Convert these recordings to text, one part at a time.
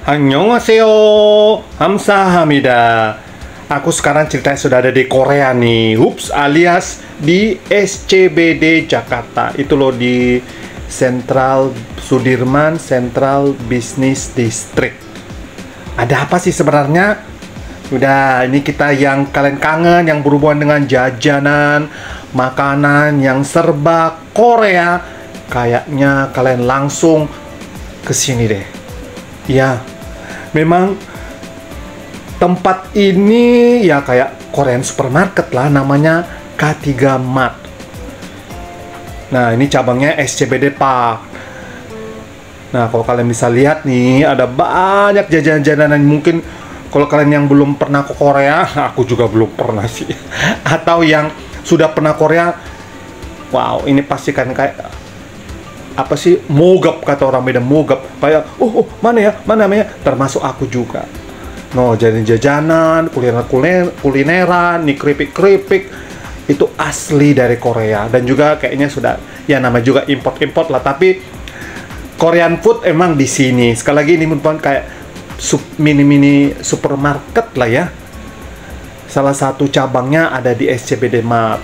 Annyeonghaseyo, Hamsahamida. Aku sekarang ceritanya sudah ada di Korea nih, Hups alias di SCBD Jakarta. Itu loh di Central Sudirman Central Business District. Ada apa sih sebenarnya? Udah, ini kita yang kalian kangen yang berhubungan dengan jajanan, makanan yang serba Korea. Kayaknya kalian langsung ke sini deh. Ya, memang tempat ini ya kayak Korean supermarket lah namanya K3 Mart. Nah, ini cabangnya SCBD Park. Nah, kalau kalian bisa lihat nih, ada banyak jajanan-jajanan mungkin kalau kalian yang belum pernah ke Korea, aku juga belum pernah sih. Atau yang sudah pernah Korea, wow, ini pasti kan kayak apa sih? Mogap kata orang beda mogap. Kayak oh, oh mana ya? Mana namanya? Termasuk aku juga. No jadi jajanan kuliner kuliner kulineran nih keripik keripik itu asli dari Korea. Dan juga kayaknya sudah ya nama juga import import lah. Tapi Korean food emang di sini. Sekali lagi ini merupakan kayak sub, mini mini supermarket lah ya. Salah satu cabangnya ada di SCBD Mart.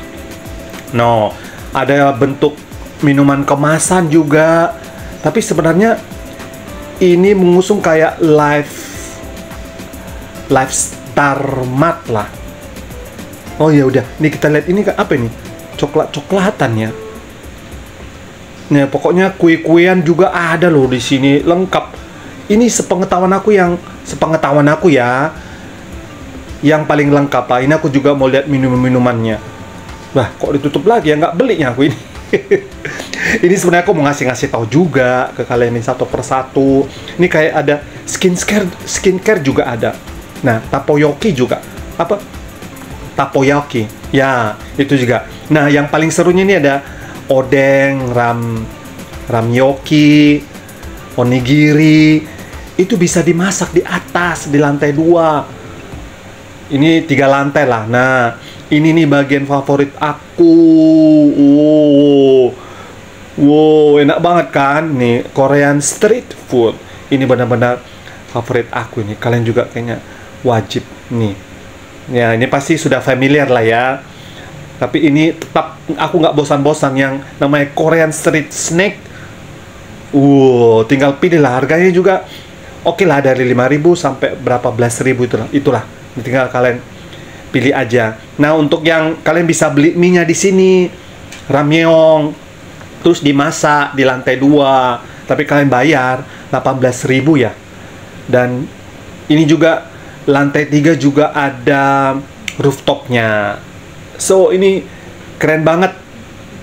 No ada bentuk minuman kemasan juga. Tapi sebenarnya ini mengusung kayak live live star mat lah. Oh ya udah, ini kita lihat ini apa ini? Coklat-coklatan ya. Nah, pokoknya kue-kuean juga ada loh di sini lengkap. Ini sepengetahuan aku yang sepengetahuan aku ya. Yang paling lengkap lah. Ini aku juga mau lihat minum-minumannya. Wah, kok ditutup lagi ya? Nggak beli ya aku ini. ini sebenarnya aku mau ngasih-ngasih tahu juga ke kalian ini satu persatu. Ini kayak ada skincare, skincare juga ada. Nah, tapoyoki juga. Apa? Tapoyoki. Ya, itu juga. Nah, yang paling serunya ini ada odeng, ram, ramyoki, onigiri. Itu bisa dimasak di atas, di lantai dua. Ini tiga lantai lah. Nah, ini nih bagian favorit aku. Wow. Wow, enak banget kan? Nih, Korean street food. Ini benar-benar favorit aku ini. Kalian juga kayaknya wajib nih. Ya, ini pasti sudah familiar lah ya. Tapi ini tetap aku nggak bosan-bosan yang namanya Korean street snack. Wow, tinggal pilih lah harganya juga oke okay lah dari 5000 sampai berapa belas ribu itulah. Itulah. Tinggal kalian pilih aja. Nah, untuk yang kalian bisa beli mie-nya di sini, ramyeong, terus dimasak di lantai dua, tapi kalian bayar 18.000 ya. Dan ini juga lantai tiga juga ada rooftopnya. So, ini keren banget.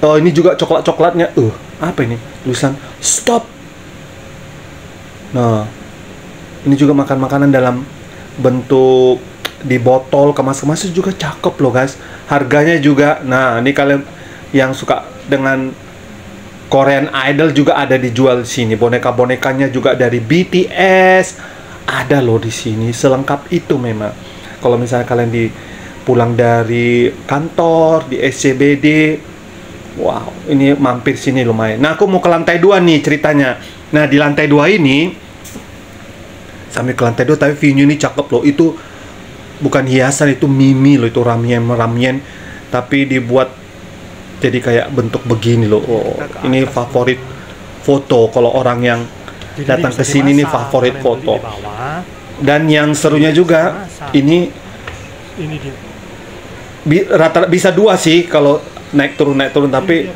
Oh, ini juga coklat-coklatnya. Uh, apa ini? Tulisan stop. Nah, ini juga makan makanan dalam bentuk di botol kemas-kemas juga cakep loh guys harganya juga nah ini kalian yang suka dengan Korean Idol juga ada dijual di sini. Boneka-bonekanya juga dari BTS ada loh di sini selengkap itu memang. Kalau misalnya kalian di pulang dari kantor di SCBD wow ini mampir sini lumayan. Nah aku mau ke lantai dua nih ceritanya. Nah di lantai dua ini sampai ke lantai dua tapi view ini cakep loh. Itu bukan hiasan itu mimi loh itu ramyen ramyen tapi dibuat jadi kayak bentuk begini loh. Oh, ini favorit foto. Kalau orang yang datang ke sini ini favorit foto. dan yang serunya juga ini ini bi, rata bisa dua sih kalau naik turun naik turun. Tapi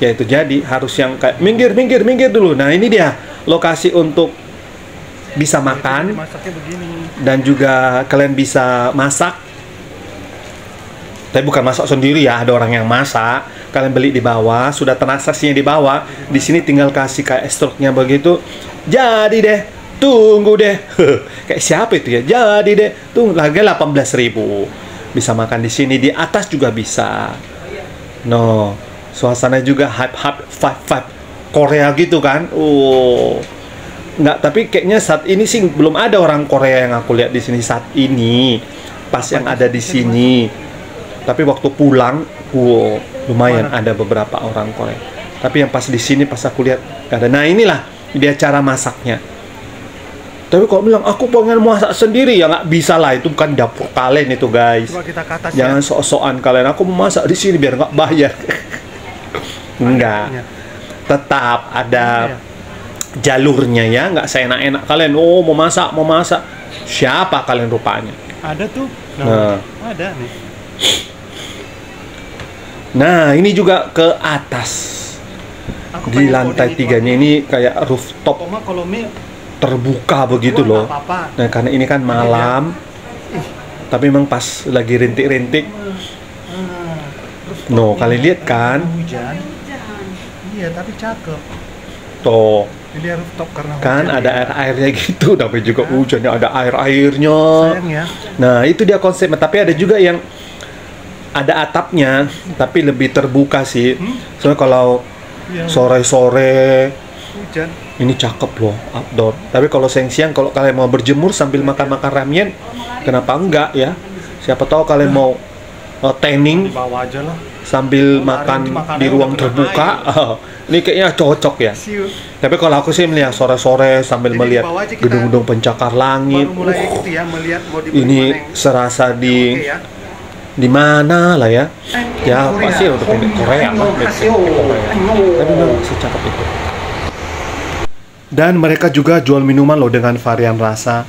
ya itu jadi harus yang kayak minggir minggir minggir dulu. Nah ini dia lokasi untuk bisa makan. dan juga kalian bisa masak tapi bukan masak sendiri ya ada orang yang masak. Kalian beli di bawah sudah transaksinya di bawah. Di sini tinggal kasih kayak struknya begitu. Jadi deh tunggu deh. Kayak siapa itu ya? Jadi deh tunggu. Harga 18.000 bisa makan di sini di atas juga bisa. No suasana juga hype hype five five Korea gitu kan? Oh. Nggak tapi kayaknya saat ini sih belum ada orang Korea yang aku lihat di sini saat ini. Pas yang ada di sini tapi waktu pulang wow lumayan ada beberapa orang Korea tapi yang pas di sini pas aku lihat ada nah inilah dia cara masaknya Tapi kalau bilang aku pengen masak sendiri ya nggak bisa lah itu bukan dapur kalian itu guys. Coba kita ke atas Jangan ya. sok-sokan kalian. Aku mau masak di sini biar nggak bayar. Enggak. Iya. Tetap ada Iya. jalurnya ya. Nggak seenak-enak kalian. Oh mau masak, mau masak. Siapa kalian rupanya? Ada tuh. Nah. Ada nih. Nah ini juga ke atas. Aku Di lantai tiganya ini kayak rooftop terbuka begitu loh. Nah karena ini kan malam. Tapi memang pas lagi rintik-rintik. No, ini kalian lihat kan? Hujan. Iya, tapi cakep. Tuh. Pilih rooftop karena kan ada ya. air airnya gitu tapi juga hujannya ada air airnya Sayang ya. nah itu dia konsepnya tapi ada juga yang ada atapnya tapi lebih terbuka sih Hmm? soalnya kalau Iya, sore sore hujan. ini cakep loh outdoor tapi kalau siang-siang kalau kalian mau berjemur sambil makan-makan ramen kenapa enggak ya siapa tahu kalian mau uh, tanning bawah aja lah. sambil Oh, makan di ruang terbuka ini kayaknya cocok ya Siu. Tapi kalau aku sih melihat sore-sore sambil Jadi melihat gedung-gedung pencakar langit. Baru mulai uh, ya melihat mau ini serasa di ya. Di mana lah ya? Ya Korea. pasti udah pendek Korea. Tapi memang secakep itu. Dan mereka juga jual minuman loh dengan varian rasa.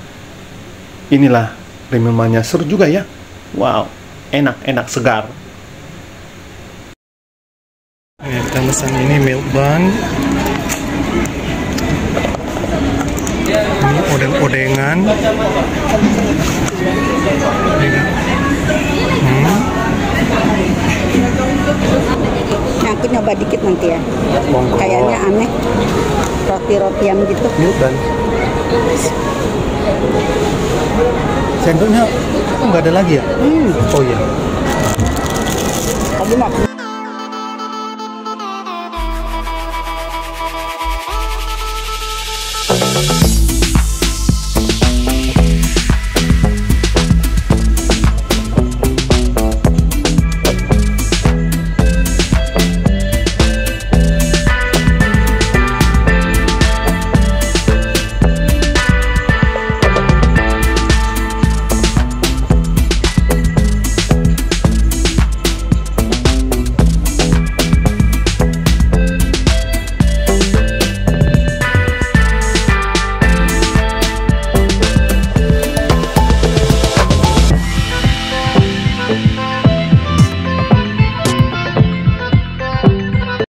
Inilah minumannya seru juga ya. Wow, enak, enak, segar. Ya, kita pesan ini milk bun. Ini odeng-odengan. Aku nyoba dikit nanti ya. Monggo. Kayaknya aneh. Roti-rotian gitu. Dan Sendoknya nggak ada lagi ya? Hmm, Oh iya. tadi mau